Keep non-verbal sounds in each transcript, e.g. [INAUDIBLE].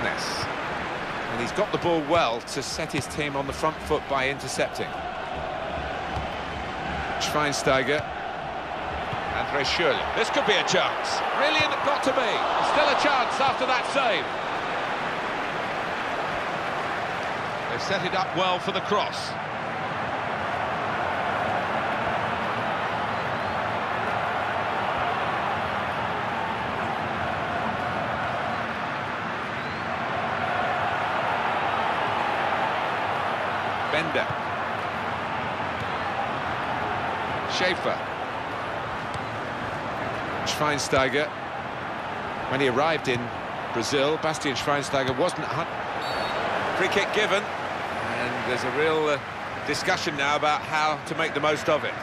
And he's got the ball well to set his team on the front foot by intercepting. Schweinsteiger. Andre Schürrle. This could be a chance. Brilliant, got to be. Still a chance after that save. They've set it up well for the cross. Bender. Schaefer. Schweinsteiger. When he arrived in Brazil, Bastian Schweinsteiger wasn't... Free kick given. And there's a real uh, discussion now about how to make the most of it.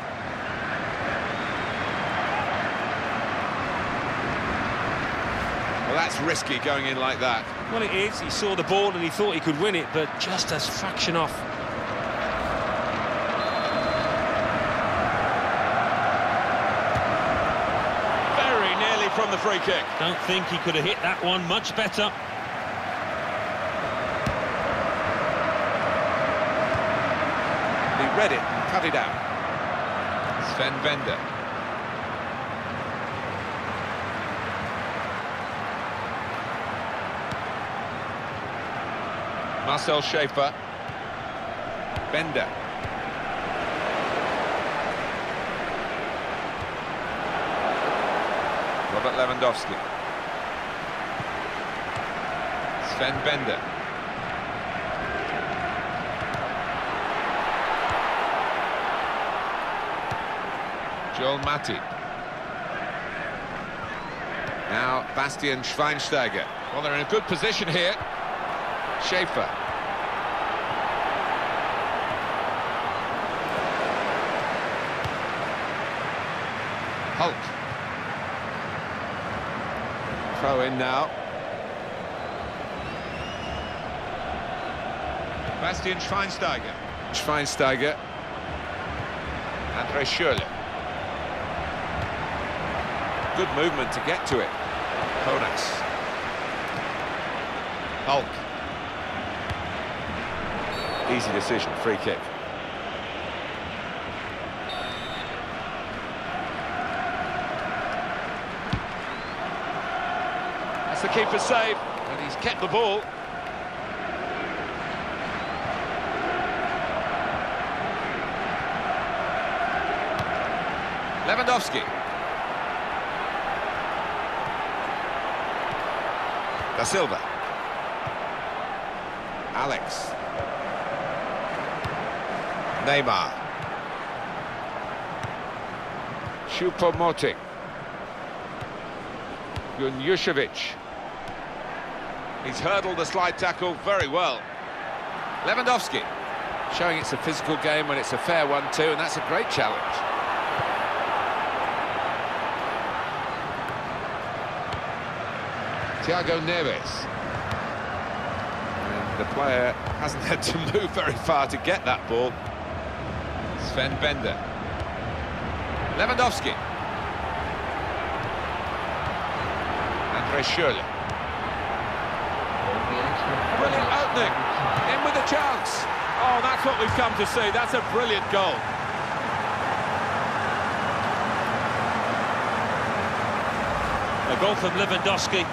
Well, that's risky going in like that. Well, it is. He saw the ball and he thought he could win it, but just as fraction off. Very nearly from the free kick. Don't think he could have hit that one much better. He read it and cut it out. Sven Bender. Marcel Schaefer. Bender. Robert Lewandowski. Sven Bender. Joel Matip. Now Bastian Schweinsteiger. Well, they're in a good position here. Schaefer. Hulk. Throw in now. Bastian Schweinsteiger. Schweinsteiger. Andre Schürrle. Good movement to get to it. Konas. Hulk. Easy decision, free kick. That's the keeper's save, and he's kept the ball. Lewandowski. Da Silva. Alex. Neymar. Choupo-Moting. Junjušević. He's hurdled the slide tackle very well. Lewandowski. Showing it's a physical game when it's a fair one too, and that's a great challenge. Thiago Neves. And the player hasn't [LAUGHS] had to move very far to get that ball. Sven Bender. Lewandowski. Andre Schürrle. In with a chance. Oh, that's what we've come to see. That's a brilliant goal. A goal from Lewandowski.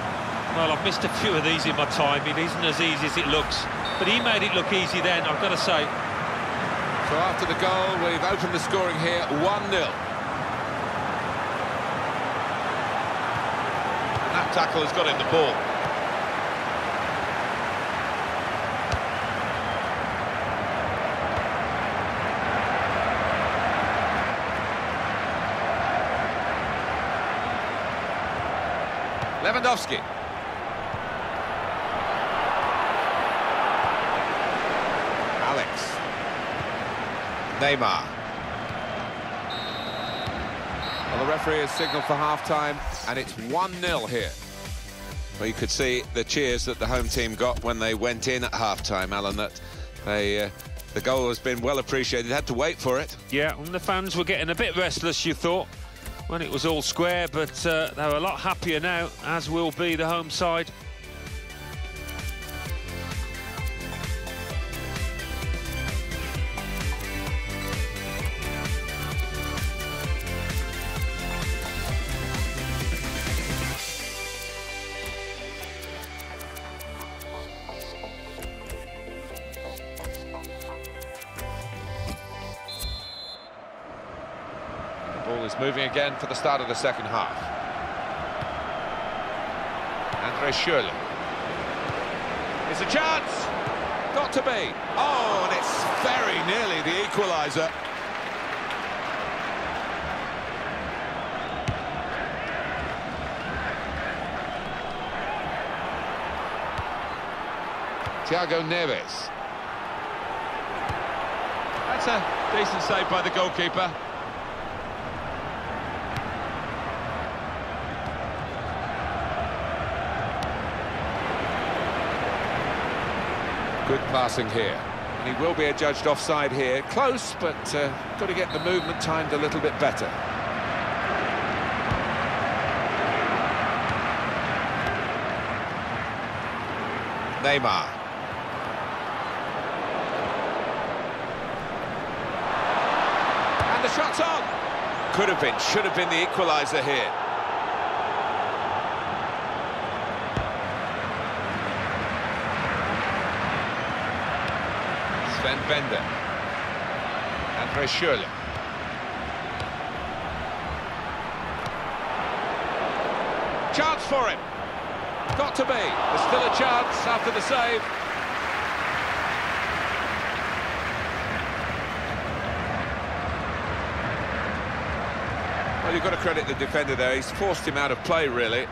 Well, I've missed a few of these in my time. It isn't as easy as it looks. But he made it look easy then, I've got to say. So after the goal, we've opened the scoring here 1-0. That tackle has got him the ball. Lewandowski. Alex. Neymar. Well, the referee has signalled for half-time, and it's 1-0 here. Well, you could see the cheers that the home team got when they went in at half-time, Alan, that they, uh, the goal has been well appreciated. Had to wait for it. Yeah, and the fans were getting a bit restless, you thought, when it was all square, but uh, they're a lot happier now, as will be the home side. Is moving again for the start of the second half. Andre Schürrle. It's a chance! Got to be. Oh, and it's very nearly the equaliser. Thiago Neves. That's a decent save by the goalkeeper. Good passing here. And he will be adjudged offside here. Close, but uh, got to get the movement timed a little bit better. Neymar. And the shot's on. Could have been, should have been the equaliser here. Sven Bender. Andre Schürrle. Chance for him. Got to be. There's still a chance after the save. Well, you've got to credit the defender there. He's forced him out of play, really.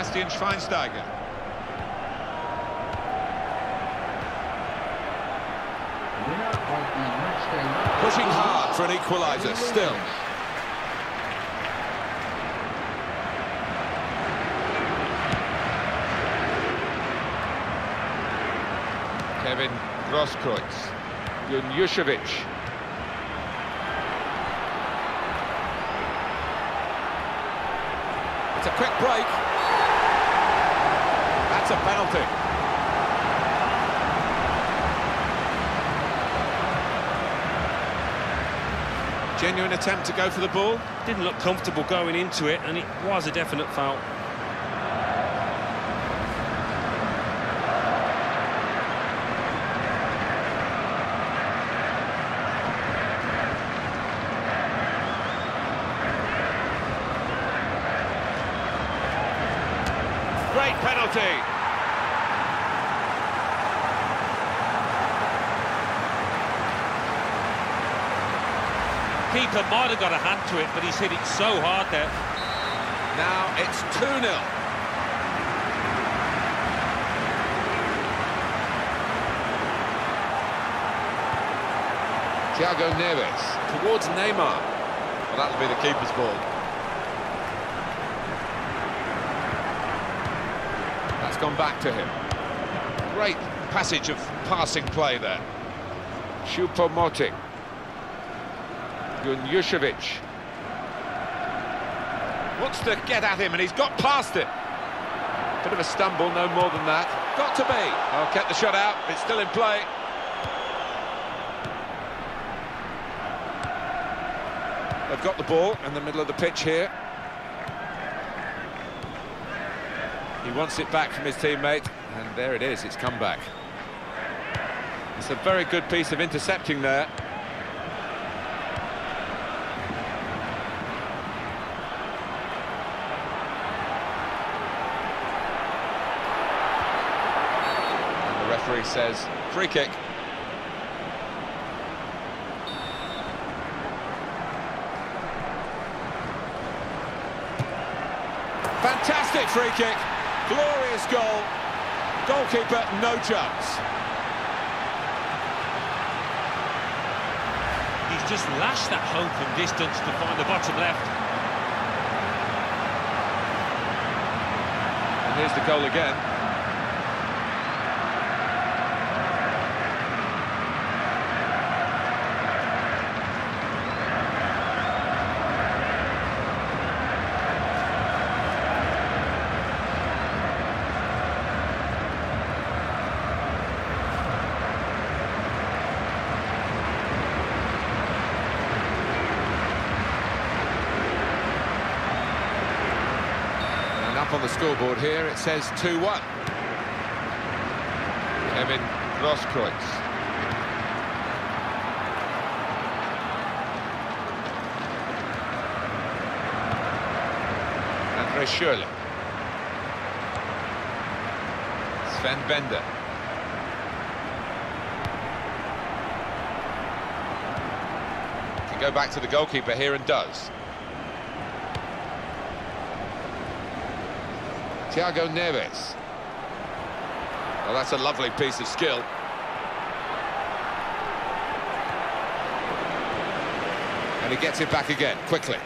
Bastian Schweinsteiger. Pushing hard for an equaliser, still. Kevin Grosskreutz. Junjušević. It's a quick break. A penalty. Genuine attempt to go for the ball. Didn't look comfortable going into it, and it was a definite foul. Keeper might have got a hand to it, but he's hit it so hard there. Now it's 2-0. Thiago Neves towards Neymar. Well, that'll be the keeper's ball. That's gone back to him. Great passage of passing play there. Choupo-Moting. Junjušević. Wants to get at him, and he's got past it. Bit of a stumble, no more than that. Got to be. Oh, kept the shot out. It's still in play. They've got the ball in the middle of the pitch here. He wants it back from his teammate, and there it is. It's come back. It's a very good piece of intercepting there. And the referee says free kick. Fantastic free kick. Glorious goal. Goalkeeper, no chance. He's just lashed that home from distance to find the bottom left. And here's the goal again. scoreboard here, it says 2-1. Kevin Grosskreutz. Andre Schürrle. Sven Bender. Can go back to the goalkeeper here and does. Thiago Neves. Well, that's a lovely piece of skill. And he gets it back again, quickly.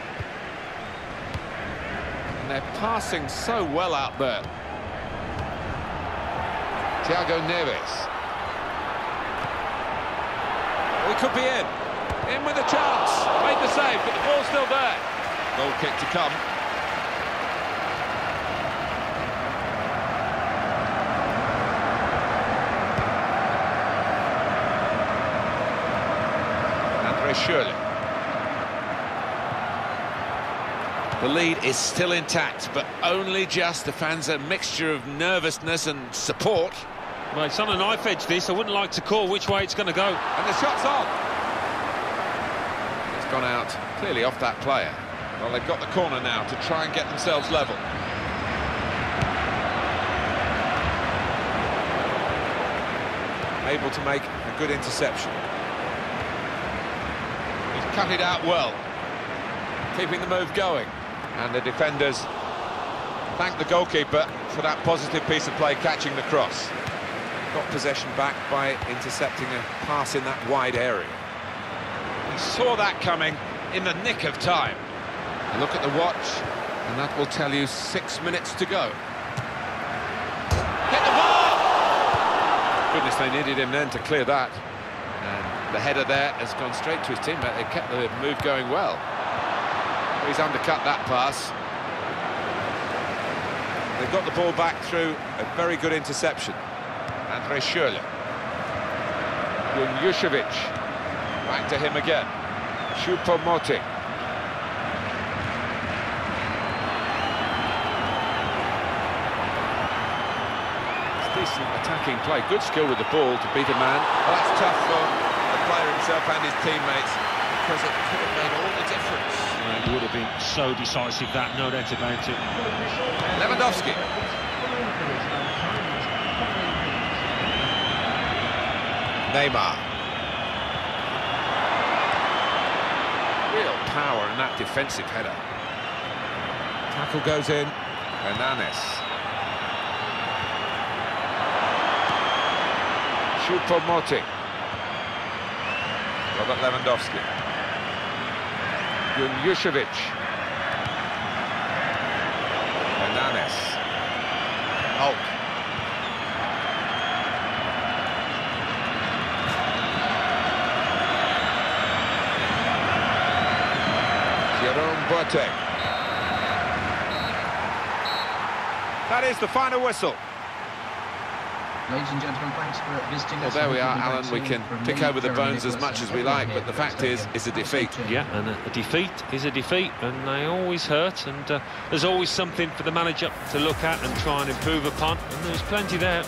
And they're passing so well out there. Thiago Neves. We could be in. In with a chance. Made the save, but the ball's still there. Goal kick to come. Schürrle. The lead is still intact, but only just. The fans a mixture of nervousness and support. Well, it's on a knife edge, this. I wouldn't like to call which way it's going to go. And the shot's on. It's gone out clearly off that player. Well, they've got the corner now to try and get themselves level. Able to make a good interception. Cut it out well, keeping the move going. And the defenders thank the goalkeeper for that positive piece of play, catching the cross. Got possession back by intercepting a pass in that wide area. He saw that coming in the nick of time. Look at the watch, and that will tell you six minutes to go. Hit the ball! Goodness, they needed him then to clear that. The header there has gone straight to his teammate. They kept the move going well. He's undercut that pass. They've got the ball back through a very good interception. Andre Schürrle. Junjušević. Back to him again. Choupo-Moting. decent attacking play. Good skill with the ball to beat a man. Well, that's tough for player himself and his teammates because it could have made all the difference. Yeah, it would have been so decisive, that, no doubt about it. Lewandowski. Neymar. Real power in that defensive header. Tackle goes in. Hernanes. Choupo-Moting. Robert Lewandowski. Junjušević. Hernanes. Hulk. Jerome Boateng. That is the final whistle. Ladies and gentlemen, thanks for visiting Well, us. there we are, We'll be back Alan. We can pick over the bones as much as we like, but the fact is, it's a defeat. Yeah, and a, a defeat is a defeat, and they always hurt, and uh, there's always something for the manager to look at and try and improve upon, and there's plenty there.